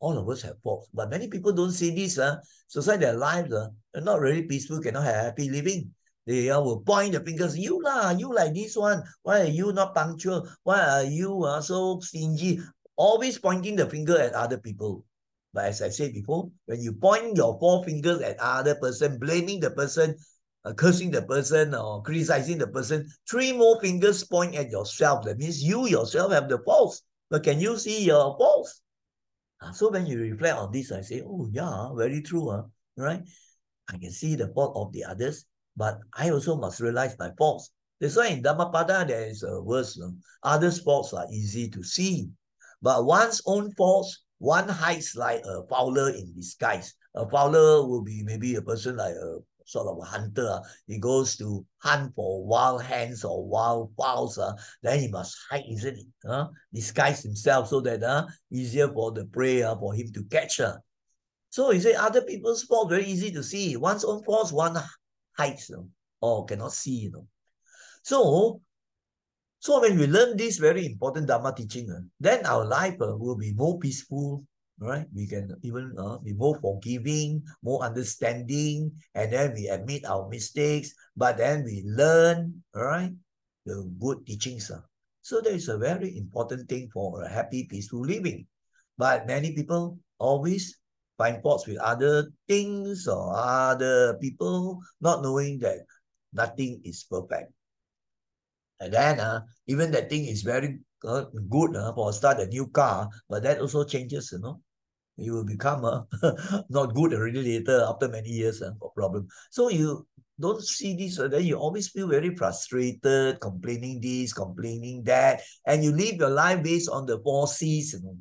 S1: all of us have faults. But many people don't see this. Uh, so say their lives uh, are not really peaceful, cannot have happy living. They uh, will point the fingers, you lah, you like this one. Why are you not punctual? Why are you uh, so stingy? Always pointing the finger at other people. But as I said before, when you point your four fingers at other person, blaming the person, uh, cursing the person or criticizing the person, three more fingers point at yourself. That means you yourself have the faults. But can you see your faults? Uh, so when you reflect on this, I say, oh yeah, very true, uh, right? I can see the fault of the others, but I also must realize my faults. That's why in Dhammapada there is a verse, uh, others' faults are easy to see, but one's own faults, one hides like a fowler in disguise. A fowler will be maybe a person like a sort of a hunter. Uh, he goes to hunt for wild hens or wild fowls. Uh, then he must hide, isn't it? Uh, disguise himself so that uh, easier for the prey uh, for him to catch. Uh. So he said other people's fault very easy to see. One's own faults, one hides you know, or cannot see. You know. So, so when we learn this very important Dharma teaching, uh, then our life uh, will be more peaceful, right? We can even uh, be more forgiving, more understanding, and then we admit our mistakes, but then we learn, right? The good teachings. Uh. So that is a very important thing for a happy, peaceful living. But many people always find faults with other things or other people, not knowing that nothing is perfect. And then uh, even that thing is very uh, good uh, for start a new car, but that also changes, you know you will become uh, *laughs* not good already later after many years uh, problem. So you don't see this, uh, then you always feel very frustrated, complaining this, complaining that, and you live your life based on the four C's. You know,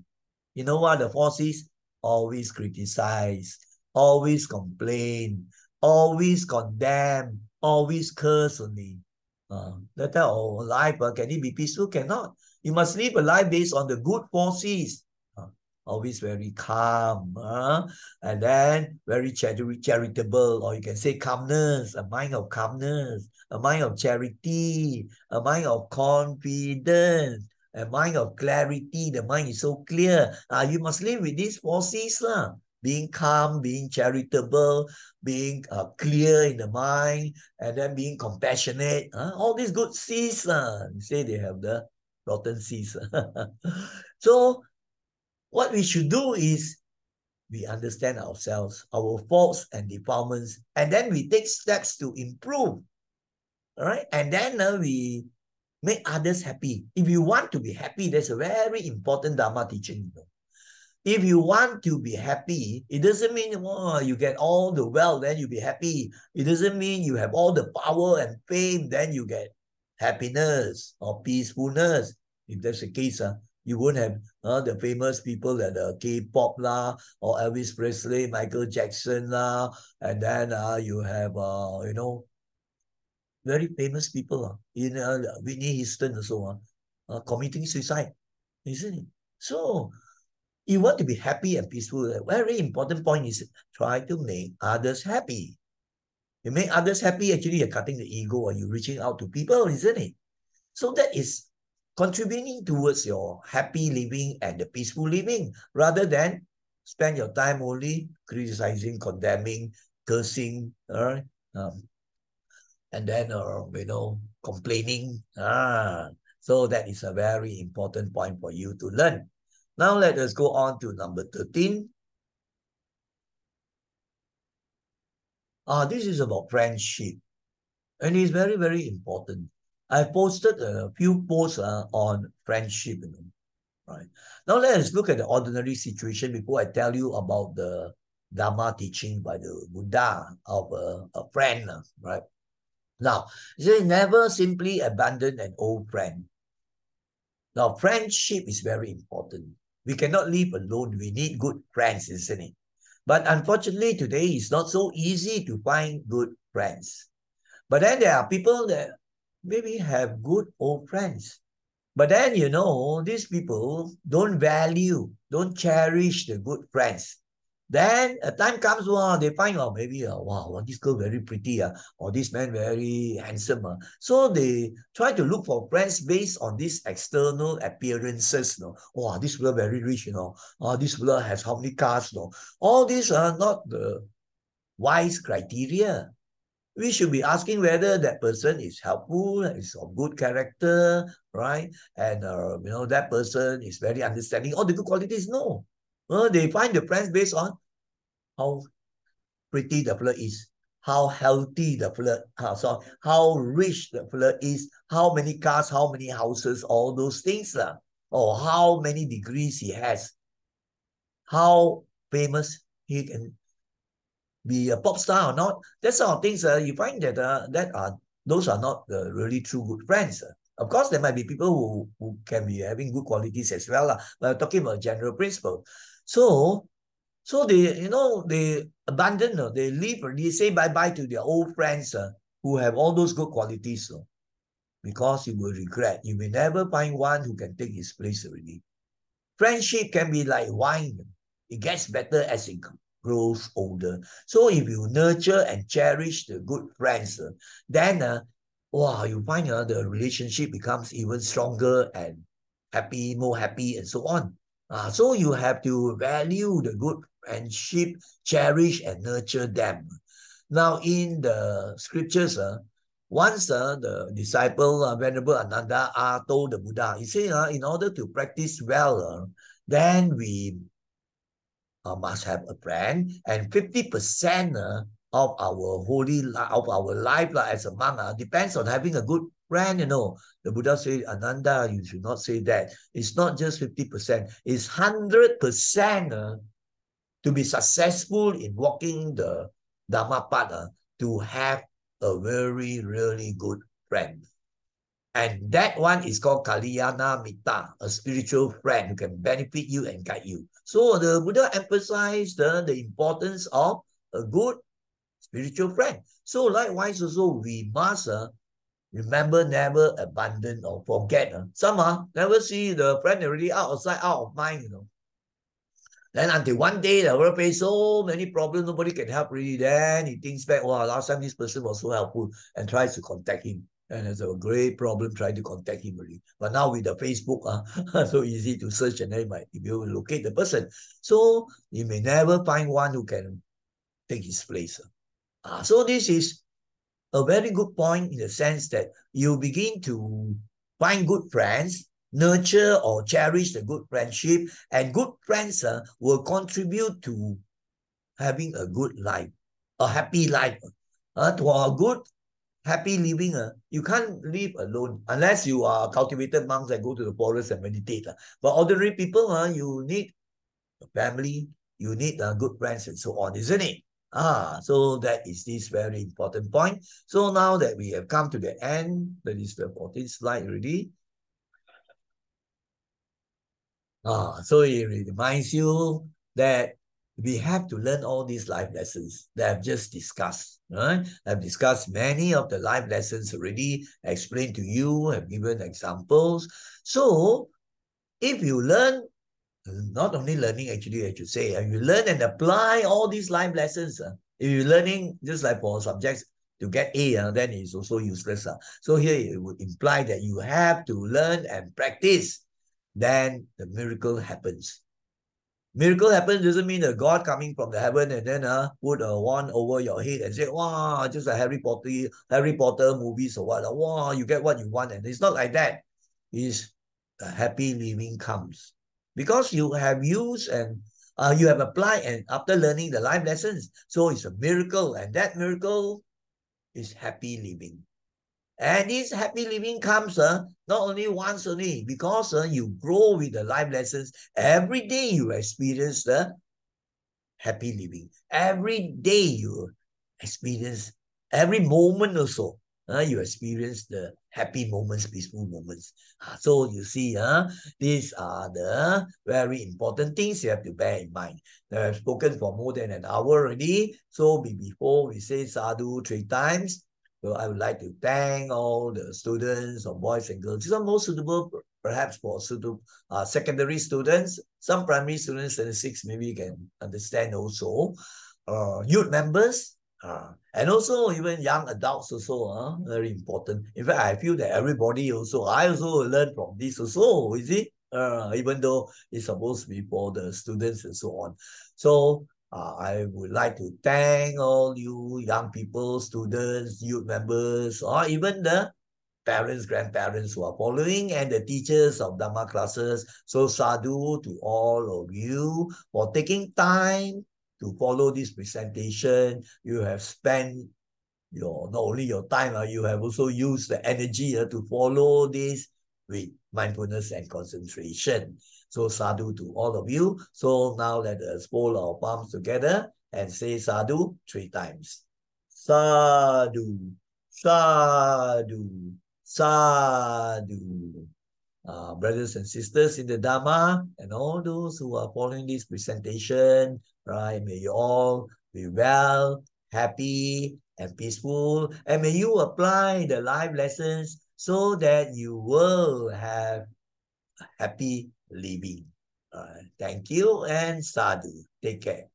S1: you know what the four C's? Always criticize, always complain, always condemn, always curse only. Uh, that type of life, uh, can it be peaceful? Cannot. You must live a life based on the good four C's always very calm, uh, and then very charitable, or you can say calmness, a mind of calmness, a mind of charity, a mind of confidence, a mind of clarity. The mind is so clear. Uh, you must live with these forces. Uh, being calm, being charitable, being uh, clear in the mind, and then being compassionate. Uh, all these good C's. Uh, you say they have the rotten seeds. *laughs* so what we should do is we understand ourselves, our faults and defilements, and then we take steps to improve. All right. And then uh, we make others happy. If you want to be happy, that's a very important Dharma teaching. You know? If you want to be happy, it doesn't mean oh, you get all the wealth, then you be happy. It doesn't mean you have all the power and fame, then you get happiness or peacefulness. If that's the case, uh, you won't have uh, the famous people that the uh, K-pop lah, or Elvis Presley, Michael Jackson lah, and then uh, you have uh, you know very famous people uh, in uh, Whitney Houston also uh, uh, committing suicide, isn't it? So you want to be happy and peaceful. A very important point is try to make others happy. You make others happy, actually you're cutting the ego or you're reaching out to people, isn't it? So that is contributing towards your happy living and the peaceful living rather than spend your time only criticizing, condemning, cursing, uh, um, and then uh, you know complaining. Ah, so that is a very important point for you to learn. Now let us go on to number 13. Ah, this is about friendship. And it's very, very important. I posted a few posts uh, on friendship, you know, right? Now let us look at the ordinary situation before I tell you about the Dharma teaching by the Buddha of a, a friend, uh, right? Now, say never simply abandon an old friend. Now, friendship is very important. We cannot live alone. We need good friends, isn't it? But unfortunately, today it's not so easy to find good friends. But then there are people that maybe have good old friends. But then, you know, these people don't value, don't cherish the good friends. Then a time comes, wow, they find, oh, maybe, uh, wow, this girl very pretty, uh, or this man very handsome. Uh. So they try to look for friends based on these external appearances. You know? Wow, this girl very rich, you know. Oh, this girl has how many cars, you know. All these are not the wise criteria we should be asking whether that person is helpful, is of good character, right? And uh, you know that person is very understanding. All the good qualities, no. Uh, they find the friends based on how pretty the flirt is, how healthy the flirt, uh, so how rich the flirt is, how many cars, how many houses, all those things, uh, or how many degrees he has, how famous he can be a pop star or not. That sort of things, uh, you find that uh, that are those are not the really true good friends. Uh. Of course, there might be people who, who can be having good qualities as well, uh, but I'm talking about general principle. So, so they, you know, they abandon, uh, they leave, they say bye-bye to their old friends uh, who have all those good qualities. Uh, because you will regret. You may never find one who can take his place already. Friendship can be like wine. It gets better as it grows older. So if you nurture and cherish the good friends, uh, then uh, wow, you find uh, the relationship becomes even stronger and happy, more happy, and so on. Uh, so you have to value the good friendship, cherish and nurture them. Now in the scriptures, uh, once uh, the disciple uh, Venerable Ananda uh, told the Buddha, he said, uh, in order to practice well, uh, then we uh, must have a friend, and 50% uh, of our holy of our life uh, as a monk uh, depends on having a good friend, you know. The Buddha said, Ananda, you should not say that. It's not just 50%, it's 100% uh, to be successful in walking the Dhamma path, uh, to have a very, really good friend. And that one is called Kalyana Mitta, a spiritual friend who can benefit you and guide you. So the Buddha emphasized the, the importance of a good spiritual friend. So likewise also, we must uh, remember never abandon or forget. Uh. Some uh, never see the friend already out of sight, out of mind, you know. Then until one day, the world face so many problems, nobody can help really. Then he thinks back, wow, last time this person was so helpful and tries to contact him and it's a great problem trying to contact him already. But now with the Facebook, uh, *laughs* so easy to search and then might be able to locate the person. So you may never find one who can take his place. Uh, so this is a very good point in the sense that you begin to find good friends nurture or cherish the good friendship, and good friends uh, will contribute to having a good life, a happy life. Uh, to a good, happy living, uh, you can't live alone unless you are cultivated monks and go to the forest and meditate. Uh. But ordinary people, uh, you need a family, you need uh, good friends and so on, isn't it? Ah, so that is this very important point. So now that we have come to the end, that is the 14th slide already. Ah, so it reminds you that we have to learn all these life lessons that I've just discussed. Right? I've discussed many of the life lessons already, explained to you, have given examples. So if you learn not only learning actually I should say uh, you learn and apply all these life lessons uh, if you're learning just like for subjects to get A uh, then it's also useless uh. so here it would imply that you have to learn and practice then the miracle happens miracle happens doesn't mean a God coming from the heaven and then uh, put a wand over your head and say, wow, just like Harry Potter, Harry Potter movies or what. Wow, you get what you want. And it's not like that. It's a happy living comes because you have used and uh, you have applied and after learning the life lessons. So it's a miracle and that miracle is happy living. And this happy living comes uh, not only once only because uh, you grow with the life lessons. Every day you experience the happy living. Every day you experience, every moment also, uh, you experience the happy moments, peaceful moments. Uh, so you see, uh, these are the very important things you have to bear in mind. Now, I've spoken for more than an hour already. So before we say sadhu three times, so I would like to thank all the students or boys and girls. These are most suitable perhaps for suitable, uh, secondary students. Some primary students, and six maybe can understand also. Uh, youth members, uh, and also even young adults also, uh, very important. In fact, I feel that everybody also, I also learn from this also, is it? Uh, even though it's supposed to be for the students and so on. So uh, I would like to thank all you young people, students, youth members, or even the parents, grandparents who are following and the teachers of Dharma classes. So sadhu to all of you for taking time to follow this presentation. You have spent your not only your time, uh, you have also used the energy uh, to follow this with mindfulness and concentration. So sadhu to all of you. So now let us fold our palms together and say sadhu three times. Sadhu, sadhu, sadhu uh, brothers and sisters in the Dharma and all those who are following this presentation, right? May you all be well, happy, and peaceful. And may you apply the life lessons so that you will have a happy living. Uh, thank you and sadhu. Take care.